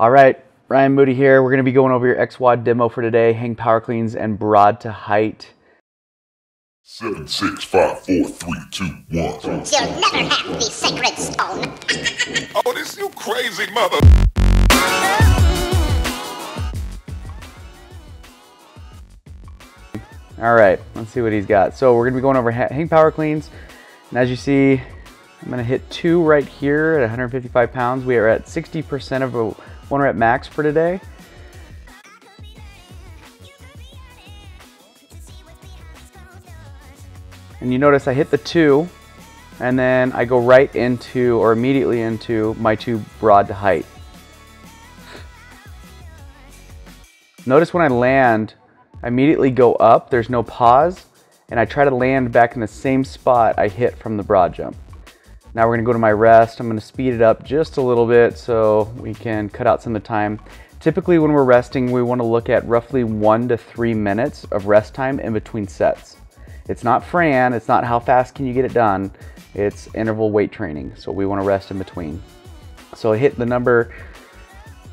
All right, Ryan Moody here. We're going to be going over your XWOD demo for today, hang power cleans and broad to height. Seven, six, five, four, three, two, one. You'll never have the sacred stone. Oh, this you crazy mother. All right, let's see what he's got. So we're going to be going over hang power cleans. And as you see, I'm going to hit two right here at 155 pounds. We are at 60% of a one rep max for today. And you notice I hit the two and then I go right into or immediately into my two broad to height. Notice when I land, I immediately go up, there's no pause, and I try to land back in the same spot I hit from the broad jump. Now we're gonna go to my rest. I'm gonna speed it up just a little bit so we can cut out some of the time. Typically when we're resting, we wanna look at roughly one to three minutes of rest time in between sets. It's not Fran, it's not how fast can you get it done, it's interval weight training. So we wanna rest in between. So I hit the number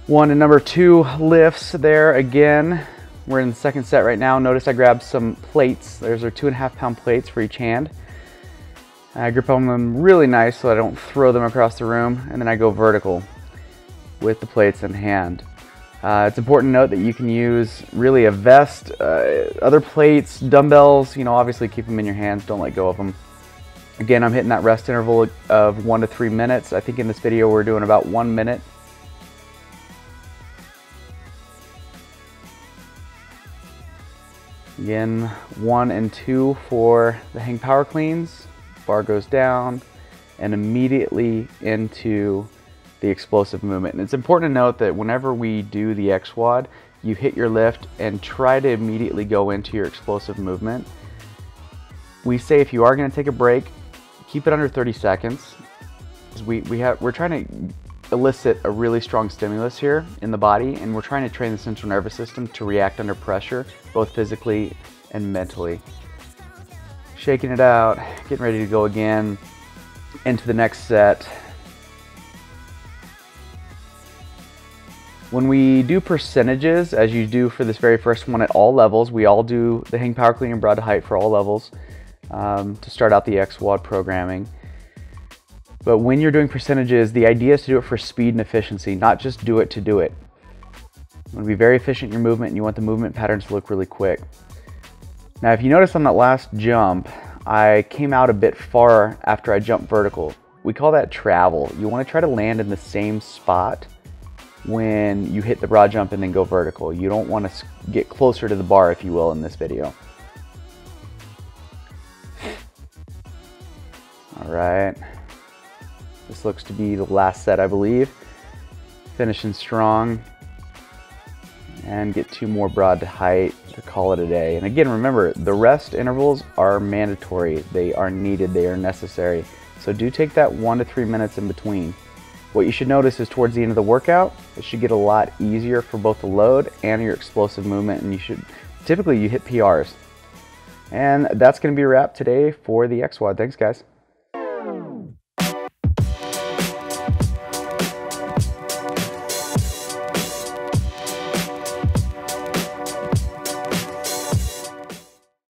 one and number two lifts there again. We're in the second set right now. Notice I grabbed some plates. There's our two and a half pound plates for each hand. I grip on them really nice so I don't throw them across the room, and then I go vertical with the plates in hand. Uh, it's important to note that you can use really a vest, uh, other plates, dumbbells, you know, obviously keep them in your hands, don't let go of them. Again, I'm hitting that rest interval of one to three minutes. I think in this video we're doing about one minute. Again, one and two for the hang power cleans bar goes down, and immediately into the explosive movement. And it's important to note that whenever we do the XWOD, you hit your lift and try to immediately go into your explosive movement. We say if you are going to take a break, keep it under 30 seconds. We, we have, we're trying to elicit a really strong stimulus here in the body, and we're trying to train the central nervous system to react under pressure, both physically and mentally shaking it out, getting ready to go again into the next set. When we do percentages, as you do for this very first one at all levels, we all do the hang power clean and broad to height for all levels um, to start out the XWOD programming. But when you're doing percentages, the idea is to do it for speed and efficiency, not just do it to do it. You want to be very efficient in your movement and you want the movement patterns to look really quick. Now, if you notice on that last jump, I came out a bit far after I jumped vertical. We call that travel. You want to try to land in the same spot when you hit the broad jump and then go vertical. You don't want to get closer to the bar, if you will, in this video. All right. This looks to be the last set, I believe. Finishing strong and get two more broad to height to call it a day. And again, remember, the rest intervals are mandatory. They are needed, they are necessary. So do take that one to three minutes in between. What you should notice is towards the end of the workout, it should get a lot easier for both the load and your explosive movement. And you should, typically you hit PRs. And that's gonna be a wrap today for the XWOD. Thanks guys.